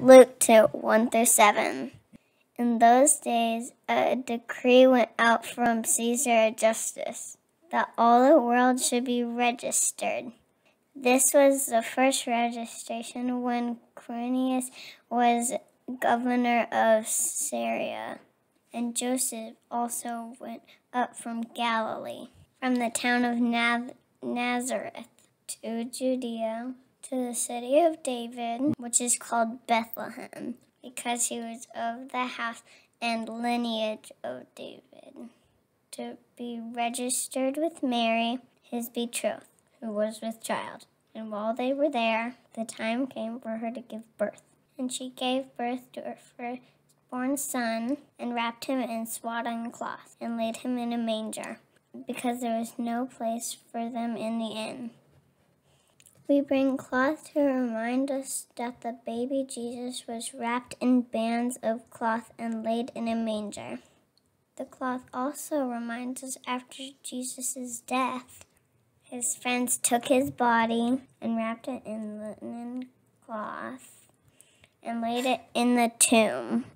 Luke 2 1 through 7. In those days, a decree went out from Caesar Augustus that all the world should be registered. This was the first registration when Quirinius was governor of Syria, and Joseph also went up from Galilee, from the town of Nazareth to Judea, to the city of David, which is called Bethlehem, because he was of the house and lineage of David, to be registered with Mary, his betrothed who was with child. And while they were there, the time came for her to give birth. And she gave birth to her firstborn son, and wrapped him in swaddling cloth, and laid him in a manger, because there was no place for them in the inn. We bring cloth to remind us that the baby Jesus was wrapped in bands of cloth and laid in a manger. The cloth also reminds us after Jesus' death his friends took his body and wrapped it in linen cloth and laid it in the tomb